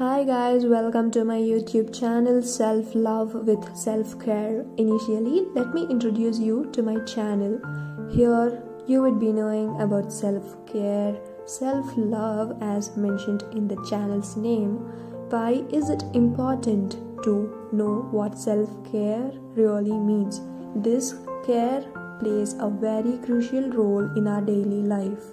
Hi guys, welcome to my YouTube channel Self Love with Self Care. Initially, let me introduce you to my channel. Here, you would be knowing about self care, self love, as mentioned in the channel's name. Why is it important to know what self care really means? This care plays a very crucial role in our daily life.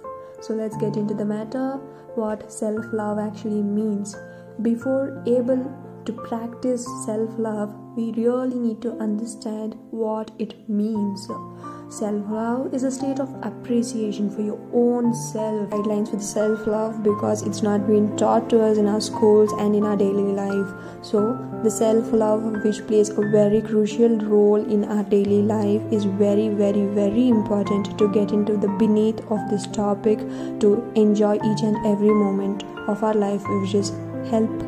So, let's get into the matter what self love actually means. Before able to practice self love, we really need to understand what it means. Self love is a state of appreciation for your own self. Guidelines for self love because it's not being taught to us in our schools and in our daily life. So, the self love, which plays a very crucial role in our daily life, is very, very, very important to get into the beneath of this topic to enjoy each and every moment of our life, which is help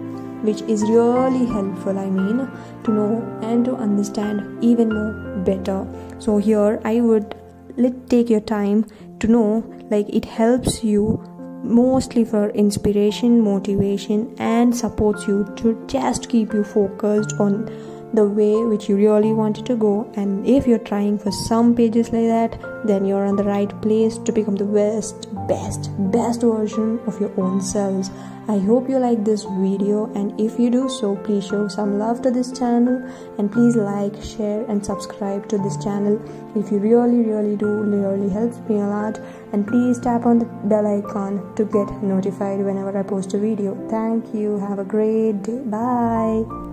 which is really helpful i mean to know and to understand even more better. So here i would let take your time to know like it helps you mostly for inspiration motivation and supports you to just keep you focused on the way which you really wanted to go. And if you're trying for some pages like that then you're on the right place to become the best best best version of your own selves. I hope you like this video. And if you do so please show some love to this channel. And please like share and subscribe to this channel. If you really really do really helps me a lot. And please tap on the bell icon to get notified whenever i post a video. Thank you. Have a great day. Bye